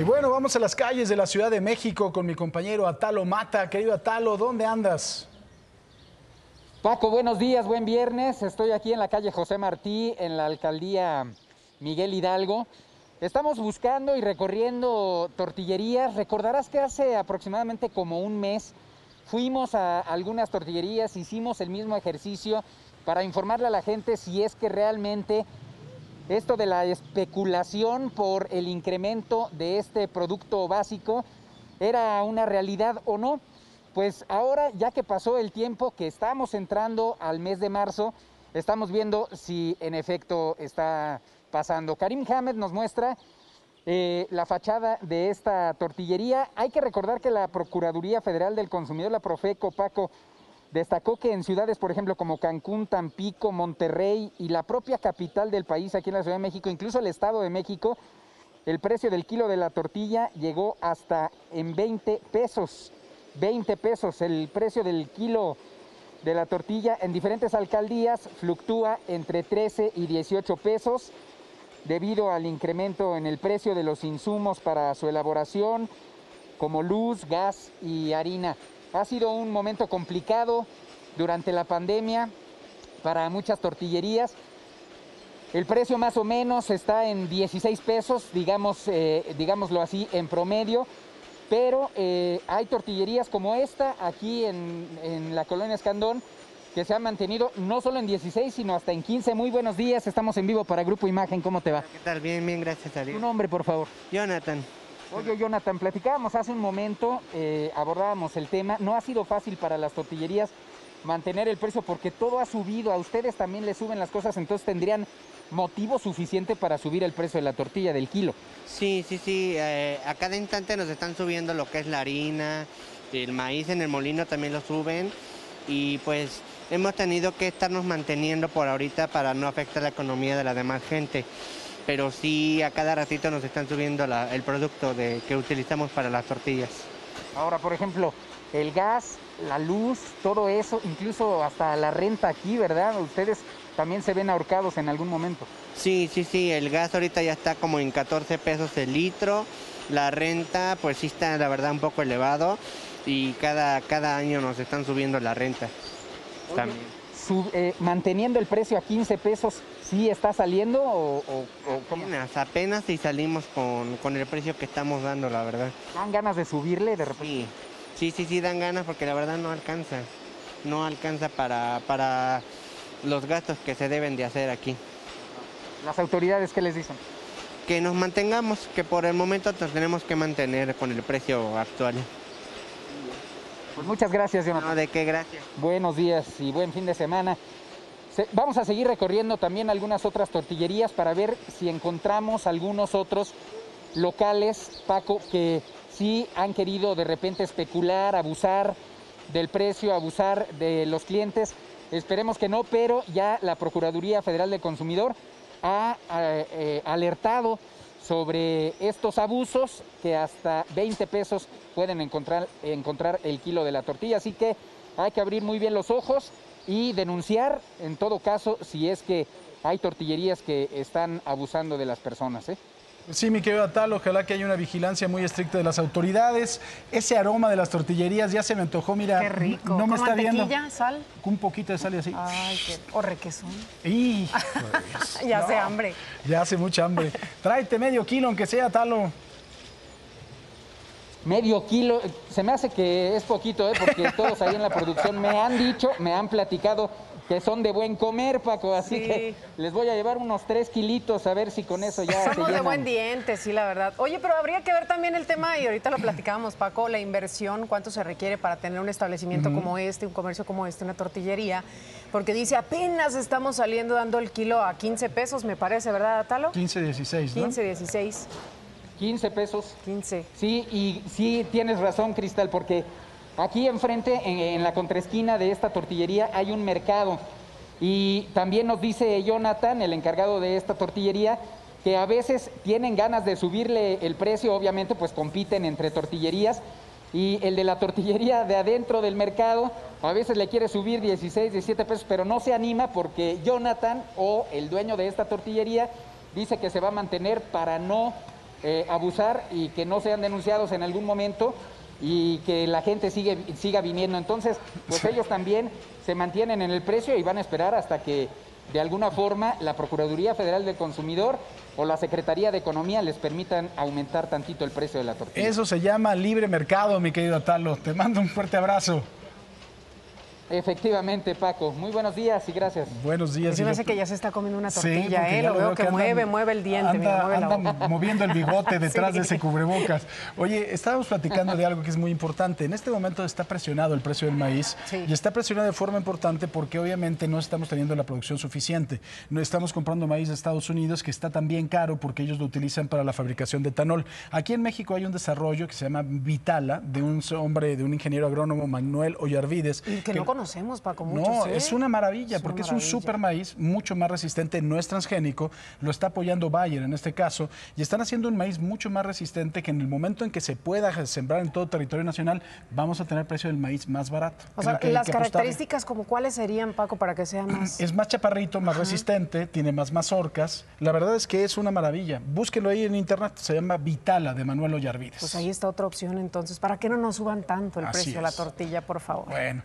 Y bueno, vamos a las calles de la Ciudad de México con mi compañero Atalo Mata. Querido Atalo, ¿dónde andas? Paco, buenos días, buen viernes. Estoy aquí en la calle José Martí, en la alcaldía Miguel Hidalgo. Estamos buscando y recorriendo tortillerías. Recordarás que hace aproximadamente como un mes fuimos a algunas tortillerías, hicimos el mismo ejercicio para informarle a la gente si es que realmente esto de la especulación por el incremento de este producto básico era una realidad o no. Pues ahora, ya que pasó el tiempo, que estamos entrando al mes de marzo, estamos viendo si en efecto está pasando. Karim Hamed nos muestra eh, la fachada de esta tortillería. Hay que recordar que la Procuraduría Federal del Consumidor, la Profeco, Paco, destacó que en ciudades, por ejemplo, como Cancún, Tampico, Monterrey y la propia capital del país, aquí en la Ciudad de México, incluso el Estado de México, el precio del kilo de la tortilla llegó hasta en 20 pesos. 20 pesos. El precio del kilo de la tortilla en diferentes alcaldías fluctúa entre 13 y 18 pesos debido al incremento en el precio de los insumos para su elaboración, como luz, gas y harina. Ha sido un momento complicado durante la pandemia para muchas tortillerías. El precio más o menos está en 16 pesos, digamos, eh, digámoslo así, en promedio pero eh, hay tortillerías como esta aquí en, la colonia Escandón que se han mantenido no solo en 16, sino hasta en 15. Muy buenos días, estamos en vivo para Grupo Imagen, ¿cómo te va? ¿Qué tal? Bien, bien, gracias a Tu nombre, por favor. Jonathan. Oye, Jonathan, platicábamos hace un momento, eh, abordábamos el tema, no ha sido fácil para las tortillerías mantener el precio porque todo ha subido, a ustedes también les suben las cosas, entonces tendrían motivo suficiente para subir el precio de la tortilla del kilo. Sí, sí, sí. Eh, a cada instante nos están subiendo lo que es la harina, el maíz en el molino también lo suben y pues hemos tenido que estarnos manteniendo por ahorita para no afectar la economía de la demás gente. Pero sí, a cada ratito nos están subiendo el producto de, que utilizamos para las tortillas. Ahora, por ejemplo, el gas, la luz, todo eso, incluso hasta la renta aquí, ¿verdad? Ustedes también se ven ahorcados en algún momento. Sí, sí, sí, el gas ahorita ya está como en 14 pesos el litro, la renta pues sí está la verdad un poco elevado y cada, cada año nos están subiendo la renta también. Eh, manteniendo el precio a 15 pesos, ¿sí está saliendo o, apenas, apenas si salimos con, con, el precio que estamos dando, la verdad. ¿Dan ganas de subirle de repente? Sí, sí, sí, dan ganas porque la verdad no alcanza. No alcanza para, para los gastos que se deben de hacer aquí. ¿Las autoridades qué les dicen? Que nos mantengamos, que por el momento nos tenemos que mantener con el precio actual. Pues muchas gracias, Jonathan. No, de qué gracias. Buenos días y buen fin de semana. Vamos a seguir recorriendo también algunas otras tortillerías para ver si encontramos algunos otros locales, Paco, que sí han querido de repente especular, abusar del precio, abusar de los clientes. Esperemos que no, pero ya la Procuraduría Federal del Consumidor ha eh, alertado sobre estos abusos que hasta 20 pesos pueden encontrar, encontrar el kilo de la tortilla. Así que hay que abrir muy bien los ojos y denunciar en todo caso si es que hay tortillerías que están abusando de las personas. ¿eh? Sí, mi querido Atal, ojalá que haya una vigilancia muy estricta de las autoridades. Ese aroma de las tortillerías ya se me antojó, mira. Qué rico. No me está viendo. sal? Un poquito de sal y así. Ay, qué... O requesón. Y... ya hace hambre. Ya hace mucha hambre. Tráete medio kilo, aunque sea, Talo. Medio kilo, se me hace que es poquito, ¿eh? porque todos ahí en la producción me han dicho, me han platicado que son de buen comer, Paco, así que les voy a llevar unos tres kilitos a ver si con eso ya Somos de buen diente, sí, la verdad. Oye, pero habría que ver también el tema, y ahorita lo platicábamos, Paco, la inversión, cuánto se requiere para tener un establecimiento como este, un comercio como este, una tortillería, porque dice apenas estamos saliendo dando el kilo a 15 pesos, me parece, ¿verdad, Talo? 15, 16, ¿no? 15, 16. 15 pesos. 15. Sí, y sí tienes razón, Cristal, porque Aquí enfrente, en, la contraesquina de esta tortillería, hay un mercado. Y también nos dice Jonathan, el encargado de esta tortillería, que a veces tienen ganas de subirle el precio, obviamente pues compiten entre tortillerías, y el de la tortillería de adentro del mercado a veces le quiere subir 16, 17 pesos, pero no se anima porque Jonathan o el dueño de esta tortillería dice que se va a mantener para no eh, abusar y que no sean denunciados en algún momento y que la gente sigue, siga viniendo. Entonces, pues ellos también se mantienen en el precio y van a esperar hasta que de alguna forma la Procuraduría Federal del Consumidor o la Secretaría de Economía les permitan aumentar tantito el precio de la tortilla. Eso se llama libre mercado, mi querido Atalo. Te mando un fuerte abrazo. Efectivamente, Paco. Muy buenos días y gracias. Buenos días. Se me hace que ya se está comiendo una Sí, tortilla, porque ¿eh? Lo veo que mueve, mueve el diente, mira, anda- mueve la anda boca. moviendo el bigote detrás de Sí. ese cubrebocas. Oye, estábamos platicando de algo que es muy importante. En este momento está presionado el precio del maíz Sí. y está presionado de forma importante porque obviamente no estamos teniendo la producción suficiente. No estamos comprando maíz de Estados Unidos que está también caro porque ellos lo utilizan para la fabricación de etanol. Aquí en México hay un desarrollo que se llama Vitala de un hombre, de un ingeniero agrónomo, Manuel Ollarvides. Y que no conocemos, Paco, muchos, No, ¿eh? es una maravilla, Es una porque es un super maíz mucho más resistente, no es transgénico, lo está apoyando Bayer en este caso, y están haciendo un maíz mucho más resistente que en el momento en que se pueda sembrar en todo territorio nacional, vamos a tener precio del maíz más barato. O sea, que las que características como cuáles serían, Paco, para que sea más... Es más chaparrito, más resistente, tiene más mazorcas. La verdad es que es una maravilla. Búsquenlo ahí en internet, se llama Vitala de Manuel Ollarvides. Pues ahí está otra opción entonces. ¿Para qué no nos suban tanto el Así precio de la tortilla, por favor? Bueno,